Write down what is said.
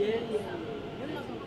Jelly. Yun lang.